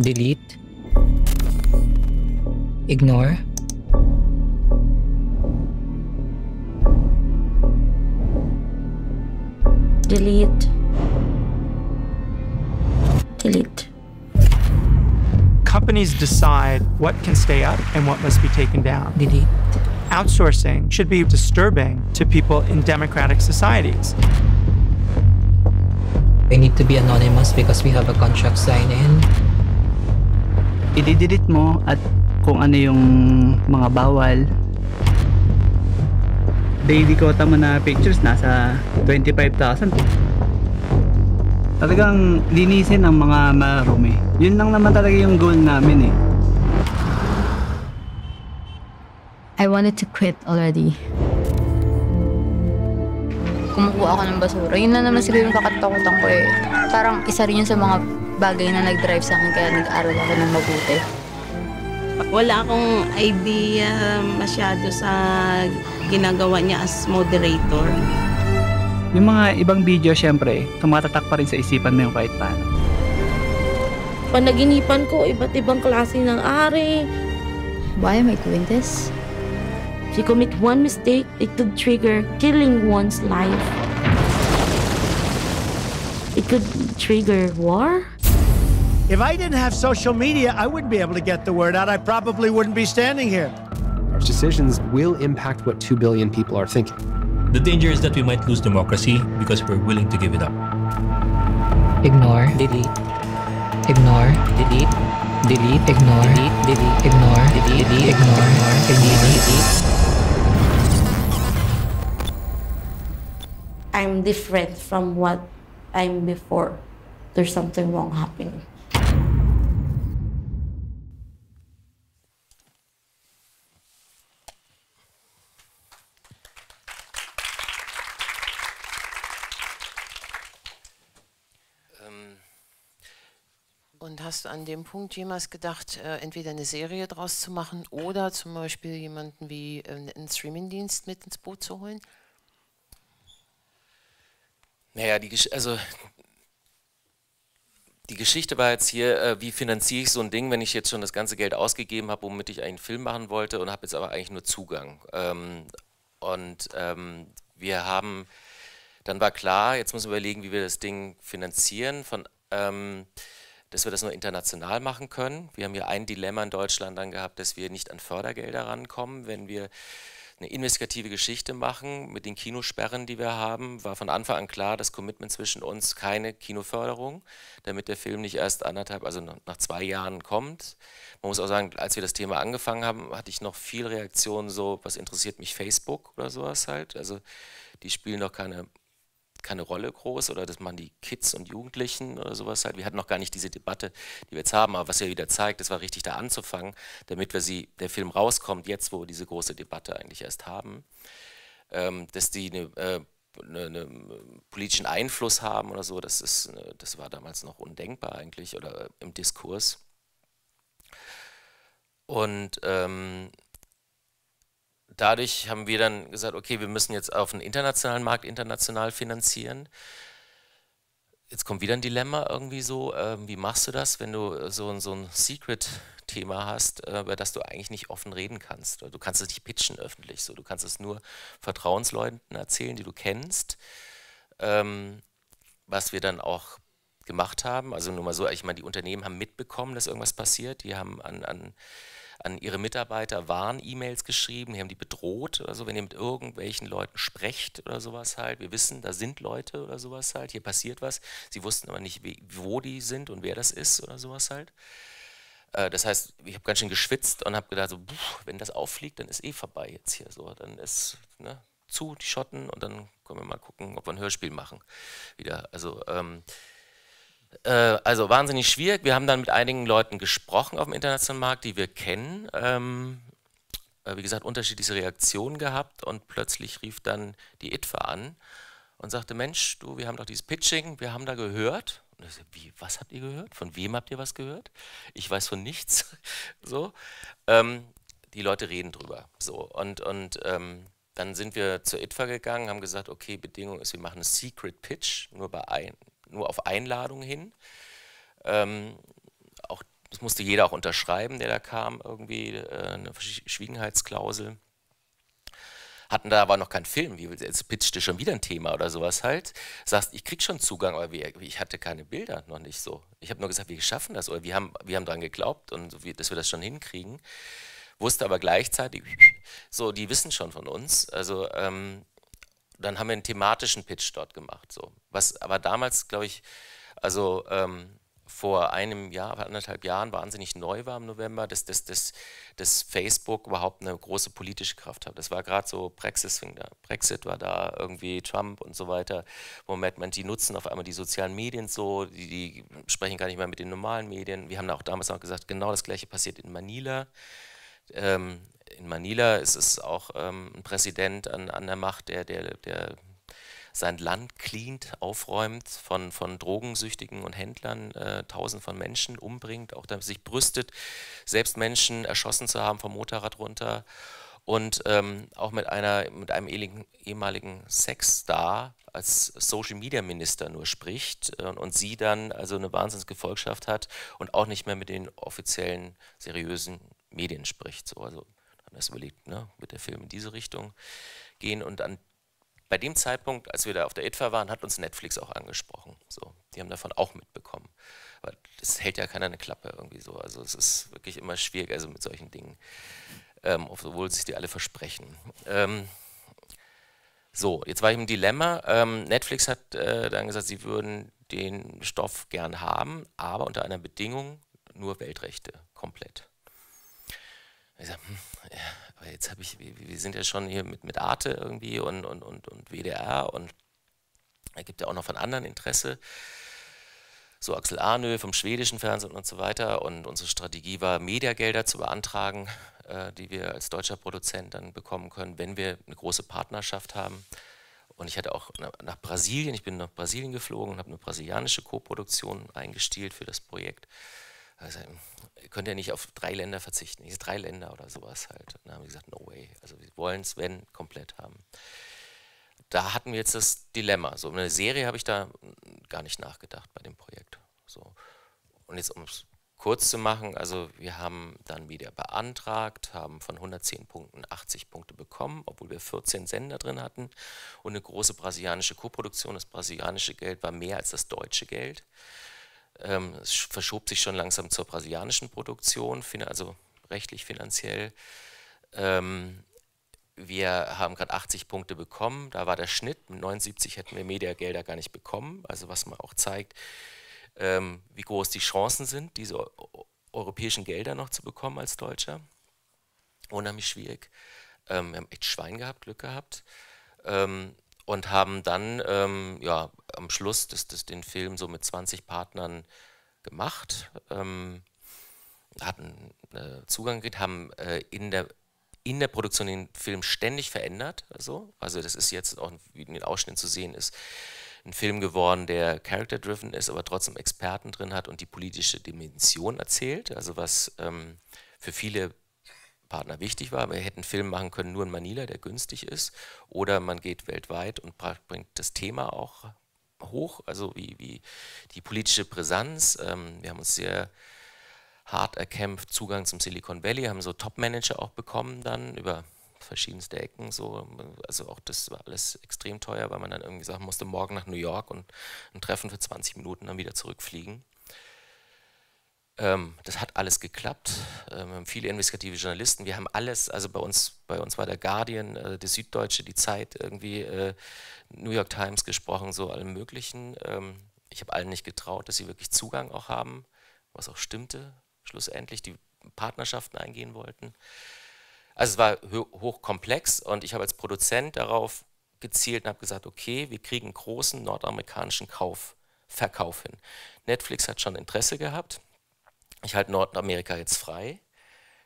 delete, ignore, delete, delete. Companies decide what can stay up and what must be taken down. delete, Outsourcing should be disturbing to people in democratic societies. I need to be anonymous because we have a contract sign in. I-delete mo at kung ano yung mga bawal. Daily quota mo na pictures nasa 25,000. Talagang linisin ang mga marumi. Yun lang naman talaga yung goal namin eh. I wanted to quit already. kumukuha ako ng basura. Yun na naman siguro yung kakatakutan ko eh. Parang isa rin yun sa mga bagay na nag-drive sa akin kaya nag-aaral ako ng mabuti. Wala akong idea masyado sa ginagawa niya as moderator. Yung mga ibang video syempre, tumatatak pa rin sa isipan mo yung kahit paano. Panaginipan ko, iba't ibang klase ng ari. Why am I doing this? If you commit one mistake, it could trigger killing one's life. It could trigger war. If I didn't have social media, I wouldn't be able to get the word out. I probably wouldn't be standing here. Our decisions will impact what 2 billion people are thinking. The danger is that we might lose democracy because we're willing to give it up. Ignore, delete, ignore, delete, delete, ignore, delete, delete, ignore, delete, delete, ignore, delete, delete. I'm different from what I'm before. There's something wrong happening. Hast du an dem Punkt jemals gedacht, äh, entweder eine Serie draus zu machen oder zum Beispiel jemanden wie äh, einen Streamingdienst mit ins Boot zu holen? Naja, die, Gesch also, die Geschichte war jetzt hier, äh, wie finanziere ich so ein Ding, wenn ich jetzt schon das ganze Geld ausgegeben habe, womit ich einen Film machen wollte und habe jetzt aber eigentlich nur Zugang. Ähm, und ähm, wir haben, dann war klar, jetzt müssen wir überlegen, wie wir das Ding finanzieren, von, ähm, dass wir das nur international machen können. Wir haben hier ein Dilemma in Deutschland dann gehabt, dass wir nicht an Fördergelder rankommen, wenn wir eine investigative Geschichte machen mit den Kinosperren, die wir haben, war von Anfang an klar, das Commitment zwischen uns keine Kinoförderung, damit der Film nicht erst anderthalb, also nach zwei Jahren kommt. Man muss auch sagen, als wir das Thema angefangen haben, hatte ich noch viel Reaktionen so, was interessiert mich Facebook oder sowas halt. Also die spielen doch keine keine Rolle groß oder das machen die Kids und Jugendlichen oder sowas halt. Wir hatten noch gar nicht diese Debatte, die wir jetzt haben, aber was ja wieder zeigt, es war richtig da anzufangen, damit wir sie, der Film rauskommt, jetzt wo wir diese große Debatte eigentlich erst haben, ähm, dass die eine, äh, eine, eine politischen Einfluss haben oder so, das ist, das war damals noch undenkbar eigentlich oder im Diskurs. Und ähm, dadurch haben wir dann gesagt, okay, wir müssen jetzt auf den internationalen Markt international finanzieren. Jetzt kommt wieder ein Dilemma irgendwie so, äh, wie machst du das, wenn du so, so ein Secret-Thema hast, äh, über das du eigentlich nicht offen reden kannst. Du kannst es nicht pitchen öffentlich, so. du kannst es nur Vertrauensleuten erzählen, die du kennst. Ähm, was wir dann auch gemacht haben, also nur mal so, ich meine, die Unternehmen haben mitbekommen, dass irgendwas passiert, die haben an, an an ihre Mitarbeiter Warn-E-Mails geschrieben, die haben die bedroht oder so, wenn ihr mit irgendwelchen Leuten sprecht oder sowas halt. Wir wissen, da sind Leute oder sowas halt, hier passiert was. Sie wussten aber nicht, wo die sind und wer das ist oder sowas halt. Äh, das heißt, ich habe ganz schön geschwitzt und habe gedacht, so, pff, wenn das auffliegt, dann ist eh vorbei jetzt hier so. Dann ist ne, zu die Schotten und dann können wir mal gucken, ob wir ein Hörspiel machen wieder. Also ähm, äh, also wahnsinnig schwierig. Wir haben dann mit einigen Leuten gesprochen auf dem internationalen Markt, die wir kennen. Ähm, äh, wie gesagt, unterschiedliche Reaktionen gehabt und plötzlich rief dann die ITFA an und sagte, Mensch, du, wir haben doch dieses Pitching, wir haben da gehört. Und ich so, wie, was habt ihr gehört? Von wem habt ihr was gehört? Ich weiß von nichts. so. Ähm, die Leute reden drüber. So. Und, und ähm, dann sind wir zur ITFA gegangen, haben gesagt, okay, Bedingung ist, wir machen einen Secret Pitch, nur bei ein, nur auf Einladung hin. Ähm, auch das musste jeder auch unterschreiben, der da kam, irgendwie äh, eine Schwiegenheitsklausel. Hatten da aber noch keinen Film, wie jetzt pitchte schon wieder ein Thema oder sowas halt. Sagst, ich krieg schon Zugang, aber wie, ich hatte keine Bilder, noch nicht so. Ich habe nur gesagt, wir schaffen das oder wir haben, wir haben daran geglaubt und dass wir das schon hinkriegen. Wusste aber gleichzeitig, so, die wissen schon von uns. Also ähm, dann haben wir einen thematischen Pitch dort gemacht. So. Was aber damals, glaube ich, also ähm, vor einem Jahr, anderthalb Jahren wahnsinnig neu war im November, dass, dass, dass, dass Facebook überhaupt eine große politische Kraft hat. Das war gerade so, Brexit, da. Brexit war da, irgendwie Trump und so weiter. Moment, man, die nutzen auf einmal die sozialen Medien so, die, die sprechen gar nicht mehr mit den normalen Medien. Wir haben da auch damals noch gesagt, genau das gleiche passiert in Manila. Ähm, in Manila ist es auch ähm, ein Präsident an, an der Macht, der, der, der sein Land cleant, aufräumt von, von Drogensüchtigen und Händlern, äh, tausend von Menschen umbringt, auch damit sich brüstet, selbst Menschen erschossen zu haben vom Motorrad runter. Und ähm, auch mit einer mit einem ehemaligen Sexstar als Social Media Minister nur spricht äh, und sie dann also eine Wahnsinnsgefolgschaft hat und auch nicht mehr mit den offiziellen seriösen Medien spricht. So, also haben das überlegt, ne, wird der Film in diese Richtung gehen und an bei dem Zeitpunkt, als wir da auf der ITFA waren, hat uns Netflix auch angesprochen. So, die haben davon auch mitbekommen. Aber das hält ja keiner eine Klappe irgendwie so. Also es ist wirklich immer schwierig, also mit solchen Dingen, ähm, obwohl sich die alle versprechen. Ähm, so, jetzt war ich im Dilemma. Ähm, Netflix hat äh, dann gesagt, sie würden den Stoff gern haben, aber unter einer Bedingung nur Weltrechte, komplett. Ich sag, hm, ja, aber jetzt habe ich, wir, wir, sind ja schon hier mit, mit Arte irgendwie und, und, und, und WDR und es gibt ja auch noch von anderen Interesse. So Axel Arnö vom schwedischen Fernsehen und so weiter. Und unsere Strategie war, Mediagelder zu beantragen, äh, die wir als deutscher Produzent dann bekommen können, wenn wir eine große Partnerschaft haben. Und ich hatte auch nach Brasilien, ich bin nach Brasilien geflogen und habe eine brasilianische Koproduktion eingestielt für das Projekt. Also, ihr könnt ja nicht auf drei Länder verzichten, diese drei Länder oder sowas halt. Und dann haben wir gesagt, no way. Also wir wollen es, wenn, komplett haben. Da hatten wir jetzt das Dilemma. So eine Serie habe ich da gar nicht nachgedacht bei dem Projekt. So. Und jetzt, um es kurz zu machen, also wir haben dann wieder beantragt, haben von 110 Punkten 80 Punkte bekommen, obwohl wir 14 Sender drin hatten und eine große brasilianische Koproduktion. Das brasilianische Geld war mehr als das deutsche Geld. Ähm, es verschob sich schon langsam zur brasilianischen Produktion, also rechtlich, finanziell. Ähm, wir haben gerade 80 Punkte bekommen, da war der Schnitt, mit 79 hätten wir Mediagelder gar nicht bekommen, also was man auch zeigt, ähm, wie groß die Chancen sind, diese europäischen Gelder noch zu bekommen als Deutscher. Unheimlich schwierig. Ähm, wir haben echt Schwein gehabt, Glück gehabt. Und haben dann ähm, ja, am Schluss das, das, den Film so mit 20 Partnern gemacht, ähm, hatten äh, Zugang gekriegt, haben äh, in, der, in der Produktion den Film ständig verändert. Also, also das ist jetzt auch, wie in den Ausschnitten zu sehen ist, ein Film geworden, der character-driven ist, aber trotzdem Experten drin hat und die politische Dimension erzählt, also was ähm, für viele Partner wichtig war. Wir hätten Film machen können nur in Manila, der günstig ist, oder man geht weltweit und bringt das Thema auch hoch, also wie, wie die politische Brisanz. Ähm, wir haben uns sehr hart erkämpft, Zugang zum Silicon Valley, haben so Top-Manager auch bekommen dann über verschiedenste Ecken. So, also auch das war alles extrem teuer, weil man dann irgendwie sagen musste, morgen nach New York und ein Treffen für 20 Minuten dann wieder zurückfliegen. Ähm, das hat alles geklappt. Ähm, wir haben viele investigative Journalisten. Wir haben alles, also bei uns, bei uns war der Guardian, äh, die Süddeutsche, die Zeit, irgendwie äh, New York Times gesprochen, so allem Möglichen. Ähm, ich habe allen nicht getraut, dass sie wirklich Zugang auch haben, was auch stimmte, schlussendlich, die Partnerschaften eingehen wollten. Also es war hochkomplex und ich habe als Produzent darauf gezielt und habe gesagt, okay, wir kriegen großen nordamerikanischen Kauf, Verkauf hin. Netflix hat schon Interesse gehabt ich halte Nordamerika jetzt frei.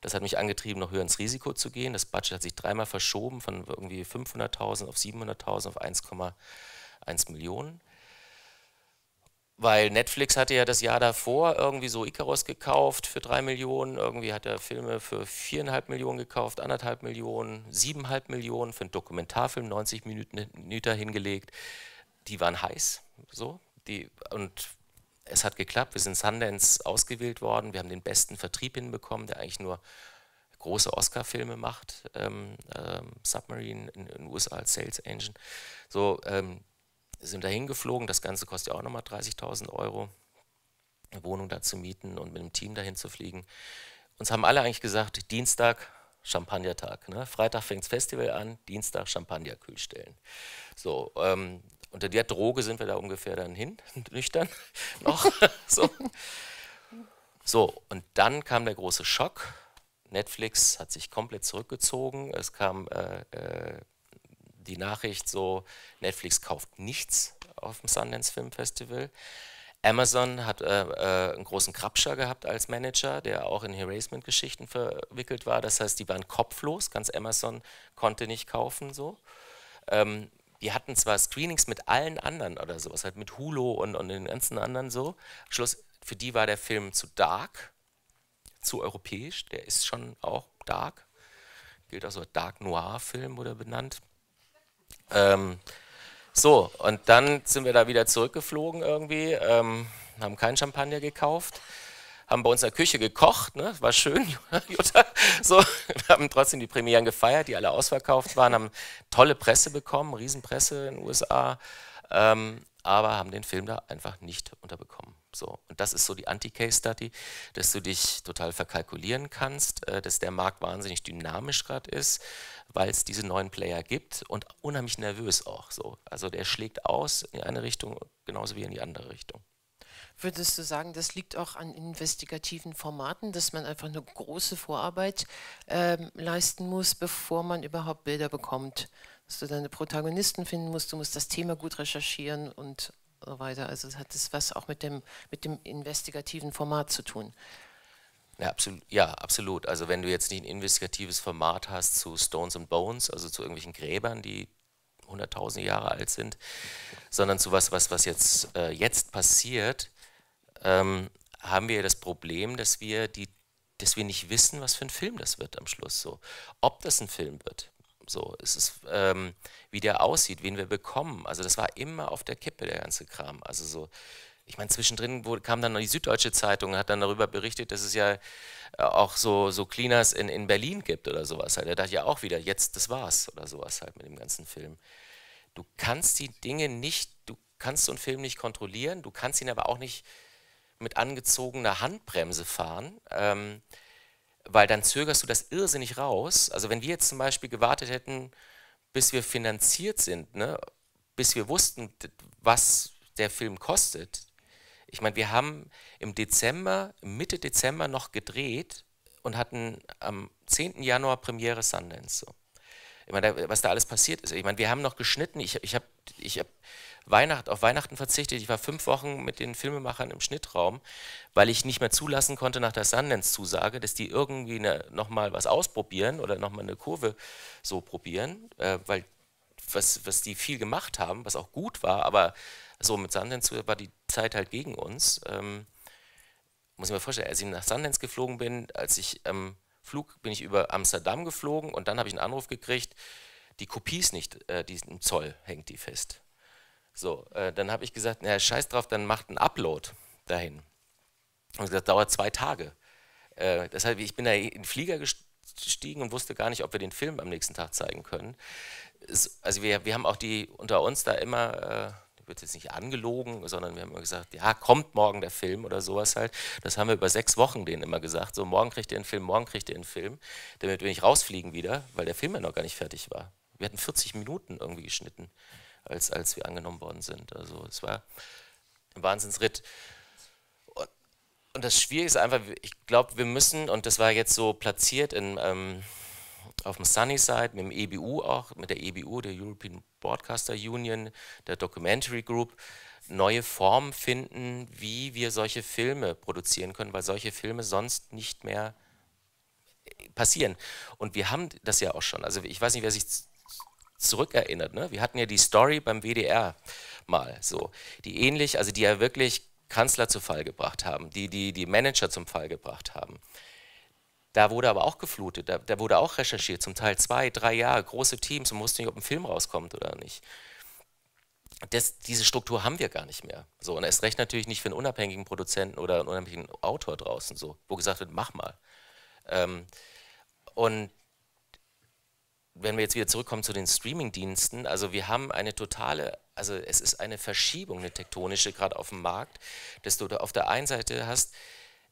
Das hat mich angetrieben, noch höher ins Risiko zu gehen. Das Budget hat sich dreimal verschoben von irgendwie 500.000 auf 700.000 auf 1,1 Millionen. Weil Netflix hatte ja das Jahr davor irgendwie so Icarus gekauft für 3 Millionen, irgendwie hat er Filme für 4,5 Millionen gekauft, 1,5 Millionen, 7,5 Millionen für einen Dokumentarfilm, 90 Minuten hingelegt. Die waren heiß, so. Die, und es hat geklappt, wir sind Sundance ausgewählt worden, wir haben den besten Vertrieb hinbekommen, der eigentlich nur große Oscar-Filme macht, ähm, ähm, Submarine in den USA als Sales Engine. So, ähm, sind da hingeflogen, das Ganze kostet ja auch nochmal 30.000 Euro, eine Wohnung da zu mieten und mit einem Team dahin zu fliegen. Uns haben alle eigentlich gesagt, Dienstag Champagnertag. Ne? Freitag fängt das Festival an, Dienstag Champagnerkühl stellen. So, ähm, unter der Droge sind wir da ungefähr dann hin, nüchtern noch. so. so, und dann kam der große Schock. Netflix hat sich komplett zurückgezogen. Es kam äh, äh, die Nachricht so, Netflix kauft nichts auf dem Sundance Film Festival. Amazon hat äh, äh, einen großen Krabscher gehabt als Manager, der auch in Harassment-Geschichten verwickelt war. Das heißt, die waren kopflos, ganz Amazon konnte nicht kaufen so. Ähm, die hatten zwar Screenings mit allen anderen oder sowas, halt mit Hulu und, und den ganzen anderen so. Schluss, für die war der Film zu dark, zu europäisch. Der ist schon auch dark. Gilt auch so Dark Noir-Film oder benannt. Ähm, so, und dann sind wir da wieder zurückgeflogen irgendwie, ähm, haben keinen Champagner gekauft, haben bei uns in der Küche gekocht, ne? war schön, Jutta. So, haben trotzdem die Premieren gefeiert, die alle ausverkauft waren, haben tolle Presse bekommen, Riesenpresse in den USA, ähm, aber haben den Film da einfach nicht unterbekommen. So, und das ist so die Anti-Case-Study, dass du dich total verkalkulieren kannst, äh, dass der Markt wahnsinnig dynamisch gerade ist, weil es diese neuen Player gibt und unheimlich nervös auch so. Also der schlägt aus in eine Richtung genauso wie in die andere Richtung. Würdest du sagen, das liegt auch an investigativen Formaten, dass man einfach eine große Vorarbeit ähm, leisten muss, bevor man überhaupt Bilder bekommt? Dass du deine Protagonisten finden musst, du musst das Thema gut recherchieren und so weiter. Also hat das was auch mit dem, mit dem investigativen Format zu tun. Ja absolut, ja, absolut. Also wenn du jetzt nicht ein investigatives Format hast zu Stones and Bones, also zu irgendwelchen Gräbern, die hunderttausende Jahre alt sind, sondern zu was, was, was jetzt, äh, jetzt passiert, ähm, haben wir das Problem, dass wir, die, dass wir nicht wissen, was für ein Film das wird am Schluss. So. Ob das ein Film wird, so, es ist, ähm, wie der aussieht, wen wir bekommen. Also das war immer auf der Kippe, der ganze Kram. Also so, ich meine, zwischendrin wurde, kam dann noch die Süddeutsche Zeitung und hat dann darüber berichtet, dass es ja äh, auch so, so Cleaners in, in Berlin gibt oder sowas halt. Da dachte ich ja auch wieder, jetzt, das war's oder sowas halt mit dem ganzen Film. Du kannst die Dinge nicht, du kannst so einen Film nicht kontrollieren, du kannst ihn aber auch nicht mit angezogener Handbremse fahren, ähm, weil dann zögerst du das irrsinnig raus. Also wenn wir jetzt zum Beispiel gewartet hätten, bis wir finanziert sind, ne, bis wir wussten, was der Film kostet. Ich meine, wir haben im Dezember, Mitte Dezember noch gedreht und hatten am 10. Januar Premiere Sundance. So. Ich meine, was da alles passiert ist. Ich meine, wir haben noch geschnitten. Ich, ich habe ich hab Weihnacht, auf Weihnachten verzichtet. Ich war fünf Wochen mit den Filmemachern im Schnittraum, weil ich nicht mehr zulassen konnte nach der Sundance-Zusage, dass die irgendwie nochmal was ausprobieren oder nochmal eine Kurve so probieren, äh, weil was, was die viel gemacht haben, was auch gut war, aber so mit Sundance war die Zeit halt gegen uns. Ähm, muss ich mir vorstellen, als ich nach Sundance geflogen bin, als ich ähm, Flug bin ich über Amsterdam geflogen und dann habe ich einen Anruf gekriegt, die Kopie ist nicht, äh, die im Zoll hängt die fest. So, äh, dann habe ich gesagt, na scheiß drauf, dann macht einen Upload dahin. Und das dauert zwei Tage. Äh, das heißt, ich bin da in den Flieger gestiegen und wusste gar nicht, ob wir den Film am nächsten Tag zeigen können. Es, also wir, wir haben auch die unter uns da immer, äh, wird jetzt nicht angelogen, sondern wir haben immer gesagt, ja, kommt morgen der Film oder sowas halt. Das haben wir über sechs Wochen denen immer gesagt. So, morgen kriegt ihr einen Film, morgen kriegt ihr einen Film, damit wir nicht rausfliegen wieder, weil der Film ja noch gar nicht fertig war. Wir hatten 40 Minuten irgendwie geschnitten als, als wir angenommen worden sind. Also es war ein Wahnsinnsritt. Und, und das Schwierige ist einfach, ich glaube, wir müssen, und das war jetzt so platziert in, ähm, auf dem Sunnyside, mit dem EBU auch, mit der EBU, der European Broadcaster Union, der Documentary Group, neue Formen finden, wie wir solche Filme produzieren können, weil solche Filme sonst nicht mehr passieren. Und wir haben das ja auch schon. Also ich weiß nicht, wer sich zurückerinnert. Ne? Wir hatten ja die Story beim WDR mal so, die ähnlich, also die ja wirklich Kanzler zu Fall gebracht haben, die die, die Manager zum Fall gebracht haben. Da wurde aber auch geflutet, da, da wurde auch recherchiert, zum Teil zwei, drei Jahre, große Teams und wusste nicht, ob ein Film rauskommt oder nicht. das, diese Struktur haben wir gar nicht mehr. So, und erst recht natürlich nicht für einen unabhängigen Produzenten oder einen unabhängigen Autor draußen, so, wo gesagt wird, mach mal. Ähm, und wenn wir jetzt wieder zurückkommen zu den Streaming-Diensten, also wir haben eine totale, also es ist eine Verschiebung, eine tektonische, gerade auf dem Markt, dass du da auf der einen Seite hast,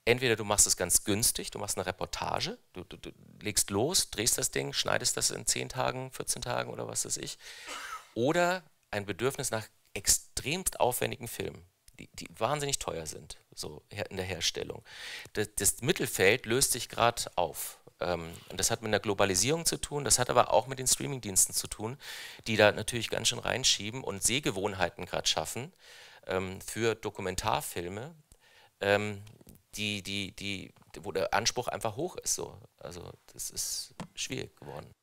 entweder du machst es ganz günstig, du machst eine Reportage, du, du, du legst los, drehst das Ding, schneidest das in 10 Tagen, 14 Tagen oder was weiß ich, oder ein Bedürfnis nach extremst aufwendigen Filmen, die, die wahnsinnig teuer sind, so in der Herstellung. Das, das Mittelfeld löst sich gerade auf. Ähm, und das hat mit der Globalisierung zu tun, das hat aber auch mit den Streamingdiensten zu tun, die da natürlich ganz schön reinschieben und Sehgewohnheiten gerade schaffen ähm, für Dokumentarfilme, ähm, die, die, die, wo der Anspruch einfach hoch ist. So. Also das ist schwierig geworden.